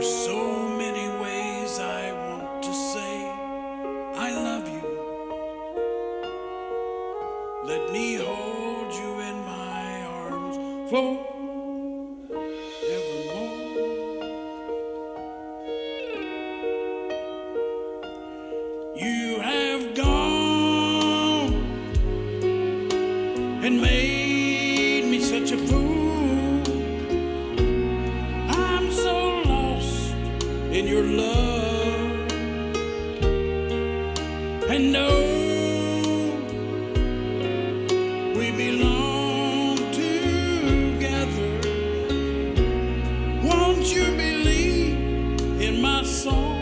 there's so many ways I want to say I love you. Let me hold you in my arms forevermore. You have gone and made me such a fool. In your love and know we belong together. Won't you believe in my song?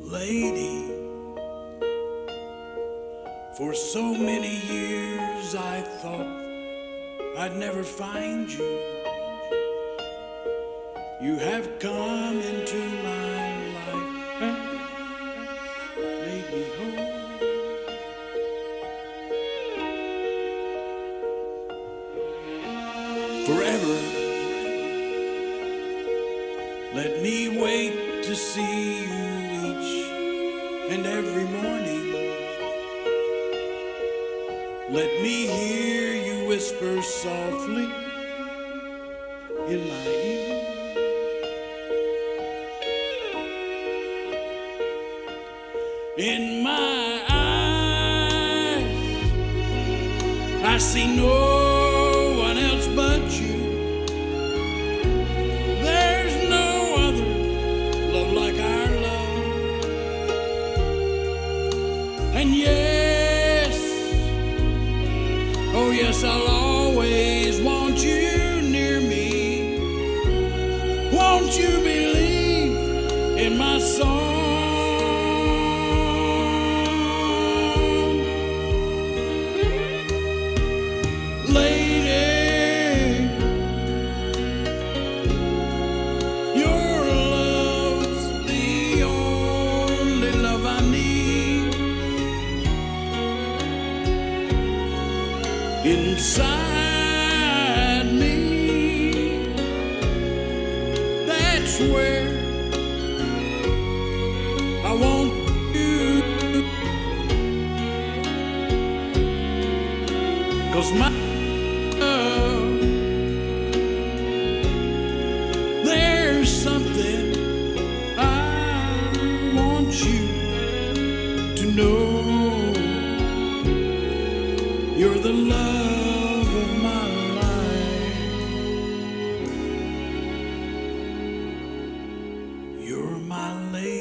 Lady, for so many years I thought I'd never find you. You have come into my life made me whole. Forever, let me wait to see you each and every morning. Let me hear whisper softly in my ear. In my eyes, I see no yes, I'll always want you near me. Won't you believe in my song? Inside me, that's where I want you. Cause my love, You're the love of my life. You're my lady.